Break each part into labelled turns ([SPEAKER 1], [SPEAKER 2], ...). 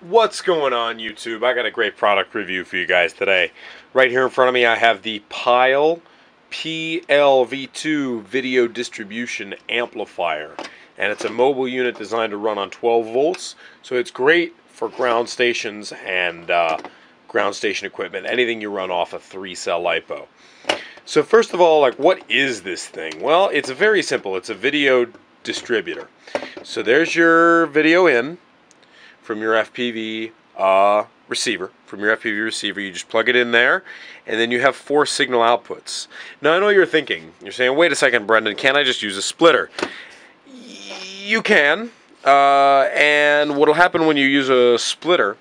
[SPEAKER 1] What's going on YouTube? I got a great product review for you guys today. Right here in front of me I have the Pyle PLV2 video distribution amplifier and it's a mobile unit designed to run on 12 volts so it's great for ground stations and uh, ground station equipment anything you run off a 3 cell LiPo. So first of all like what is this thing? Well it's very simple it's a video distributor. So there's your video in from your FPV uh, receiver. From your FPV receiver, you just plug it in there, and then you have four signal outputs. Now, I know you're thinking, you're saying, wait a second, Brendan, can't I just use a splitter? You can, uh, and what'll happen when you use a splitter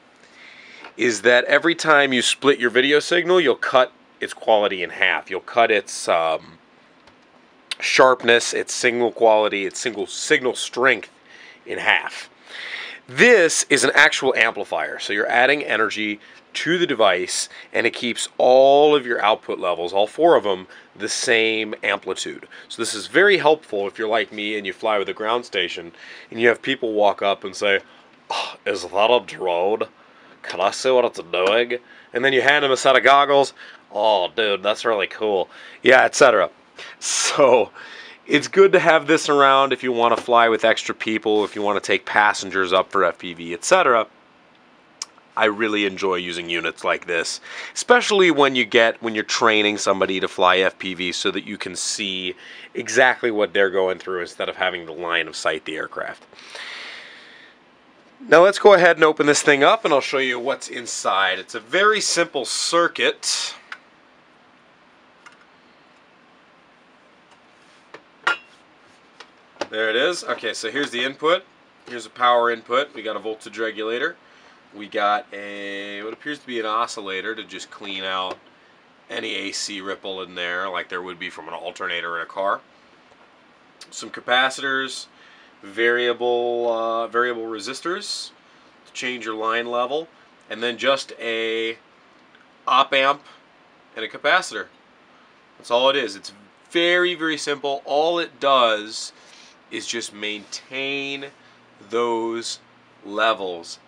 [SPEAKER 1] is that every time you split your video signal, you'll cut its quality in half. You'll cut its um, sharpness, its signal quality, its single signal strength in half. This is an actual amplifier, so you're adding energy to the device and it keeps all of your output levels, all four of them, the same amplitude. So this is very helpful if you're like me and you fly with a ground station and you have people walk up and say, oh, is that a drone? Can I see what it's doing? And then you hand them a set of goggles. Oh, dude, that's really cool. Yeah, etc. So it's good to have this around if you want to fly with extra people, if you want to take passengers up for FPV, etc. I really enjoy using units like this, especially when you get when you're training somebody to fly FPV so that you can see exactly what they're going through instead of having the line of sight the aircraft. Now let's go ahead and open this thing up and I'll show you what's inside. It's a very simple circuit. There it is. Okay, so here's the input. Here's a power input. We got a voltage regulator. We got a what appears to be an oscillator to just clean out any AC ripple in there like there would be from an alternator in a car. Some capacitors, variable uh, variable resistors to change your line level, and then just a op amp and a capacitor. That's all it is. It's very very simple. All it does is just maintain those levels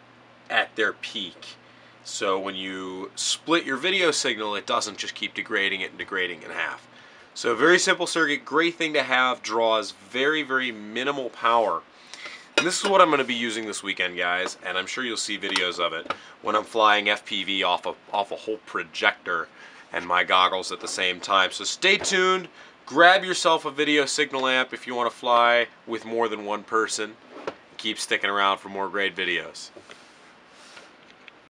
[SPEAKER 1] at their peak. So when you split your video signal, it doesn't just keep degrading it and degrading in half. So very simple circuit, great thing to have, draws very, very minimal power. And this is what I'm going to be using this weekend, guys, and I'm sure you'll see videos of it when I'm flying FPV off a, off a whole projector and my goggles at the same time. So stay tuned. Grab yourself a video signal amp if you want to fly with more than one person. Keep sticking around for more great videos.